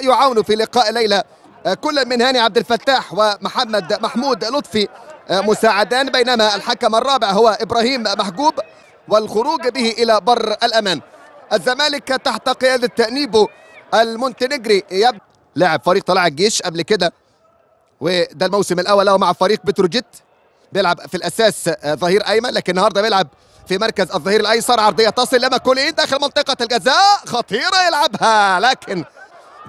يعاونوا في لقاء الليلة كل من هاني عبد الفتاح ومحمد محمود لطفي مساعدان بينما الحكم الرابع هو إبراهيم محجوب والخروج به إلى بر الأمان. الزمالك تحت قيادة نيبوشا المونتينيجري يب لاعب فريق طلائع الجيش قبل كده وده الموسم الأول له مع فريق بتروجيت بيلعب في الأساس ظهير أيمن لكن النهارده بيلعب في مركز الظهير الأيسر عرضية تصل لما كولين داخل منطقة الجزاء خطيرة يلعبها لكن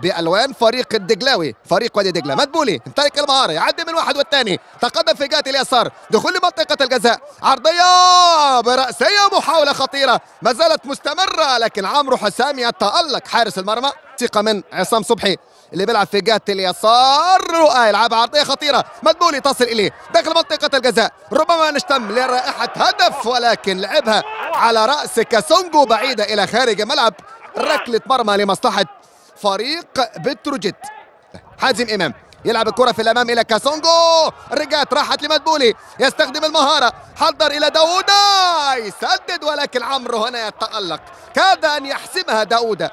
بألوان فريق الدجلاوي فريق وادي دجلة. مدبولي امتلك المهاره يعدي من واحد والثاني. تقدم في جهة اليسار دخول لمنطقة الجزاء. عرضية برأسية محاوله خطيرة. ما زالت مستمرة لكن عمرو حسام يتألق. حارس المرمى ثقة من عصام صبحي اللي بيلعب في جهة اليسار. رؤى يلعب عرضية خطيرة. مدبولي تصل إليه داخل منطقة الجزاء. ربما نشتم لرائحة هدف ولكن لعبها على رأس كاسونجو بعيدة إلى خارج الملعب. ركلة مرمى لمصلحة فريق بتروجيت. حازم إمام يلعب الكرة في الأمام إلى كاسونجو رجعت راحت لمدبولي. يستخدم المهارة. حضر إلى داوودة يسدد ولكن عمرو هنا يتألق. كاد أن يحسمها داوودة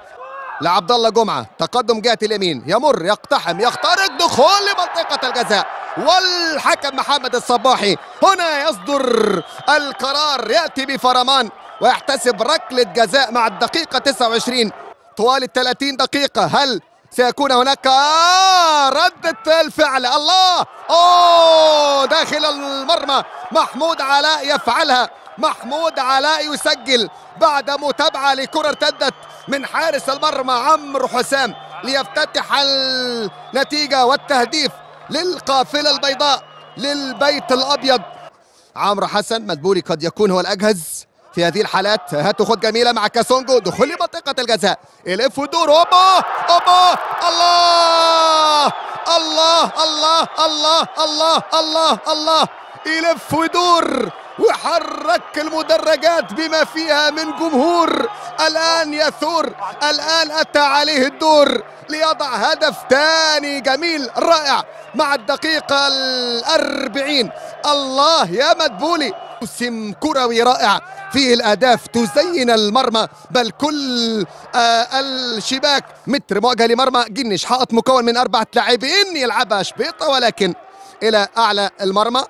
لعبد الله جمعة. تقدم جهة اليمين. يمر يقتحم يخترق دخول لمنطقة الجزاء. والحكم محمد الصباحي. هنا يصدر القرار. يأتي بفرمان. ويحتسب ركلة جزاء مع الدقيقة 29 طوال ال 30 دقيقة. هل سيكون هناك ردة الفعل؟ الله! أوه! داخل المرمى. محمود علاء يفعلها. محمود علاء يسجل بعد متابعة لكرة ارتدت من حارس المرمى عمرو حسام ليفتتح النتيجة والتهديف للقافلة البيضاء للبيت الأبيض. عمرو حسن مدبولي قد يكون هو الأجهز. في هذه الحالات هاتوا خد جميلة مع كاسونجو دخول لمنطقة الجزاء. يلف ودور أوبا أوبا الله الله الله الله الله الله الله. يلف ويدور وحرك المدرجات بما فيها من جمهور. الآن يثور الآن أتى عليه الدور ليضع هدف ثاني جميل رائع. مع الدقيقة الأربعين. الله يا مدبولي. موسم كروي رائع. فيه الأهداف تزين المرمى بل كل آه الشباك متر مواجهه لمرمى جنش حائط مكون من أربعة لاعبين يلعبها شبيطة ولكن إلى أعلى المرمى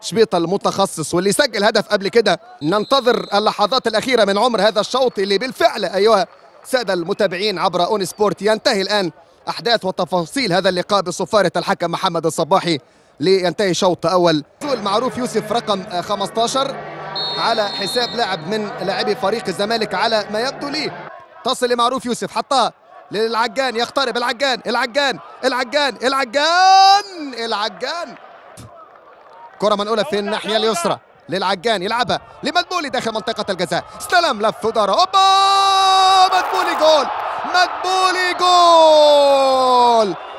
شبيطة المتخصص. واللي سجل هدف قبل كده ننتظر اللحظات الأخيرة من عمر هذا الشوط اللي بالفعل أيها السادة المتابعين عبر أون سبورت. ينتهي الآن أحداث وتفاصيل هذا اللقاء بصفارة الحكم محمد الصباحي. لينتهي شوط أول. المعروف يوسف رقم 15 على حساب لاعب من لاعبي فريق الزمالك على ما يبدو لي. تصل لمعروف يوسف حطها للعجان يقترب العجان العجان العجان العجان العجان. كرة منقولة في الناحية اليسرى. للعجان يلعبها لمدبولي داخل منطقة الجزاء. استلم لف ودار أوبا! مدبولي جول! مدبولي!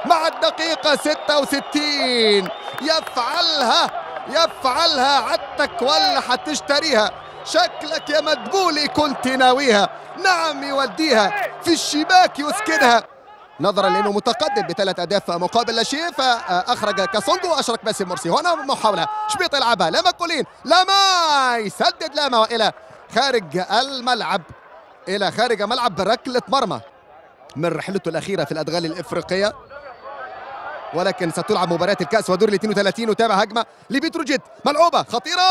مع الدقيقة 66 يفعلها يفعلها عدتك ولا حتشتريها. شكلك يا مدبولي كنت ناويها. نعم يوديها. في الشباك يسكنها. نظرا لأنه متقدم بثلاث أهداف مقابل لا شيء فأخرج كاسونجو وأشرك باسم مرسي هنا محاولة. شبيط يلعبها. لما كولين لما يسدد لما والى خارج الملعب. إلى خارج الملعب بركله مرمى. من رحلته الأخيرة في الأدغال الإفريقية. ولكن ستلعب مباراة الكأس ودور ال 32 وتابع هجمة لبيتروجيت ملعوبة خطيرة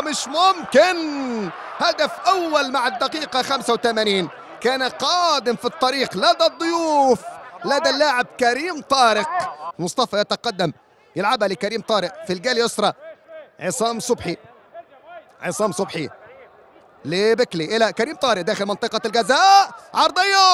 مش ممكن. هدف أول مع الدقيقة 85 كان قادم في الطريق لدى الضيوف لدى اللاعب كريم طارق. مصطفى يتقدم يلعبها لكريم طارق في الجال اليسرى. عصام صبحي عصام صبحي. لبكلي إلى كريم طارق داخل منطقة الجزاء. عرضية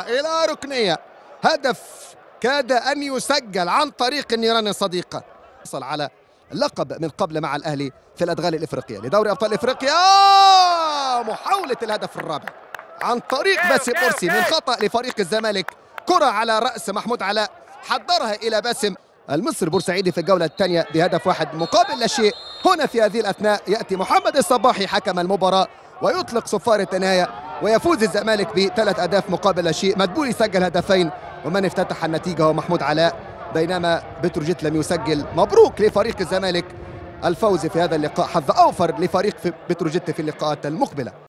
إلى ركنية. هدف كاد أن يسجل عن طريق النيران الصديقة حصل على لقب من قبل مع الأهلي في الأدغال الإفريقية لدوري أبطال إفريقيا. محاولة الهدف الرابع عن طريق باسم مرسي من خطأ لفريق الزمالك. كرة على رأس محمود علاء حضرها إلى باسم المصري بورسعيدي في الجولة الثانية بهدف واحد مقابل لا شيء. هنا في هذه الأثناء يأتي محمد الصباحي حكم المباراة ويطلق صفاره النهايه ويفوز الزمالك بثلاث أهداف مقابل لا شيء. مدبولي سجل هدفين ومن افتتح النتيجة هو محمود علاء. بينما بتروجيت لم يسجل. مبروك لفريق الزمالك. الفوز في هذا اللقاء حظ أوفر لفريق بتروجيت في اللقاءات المقبلة.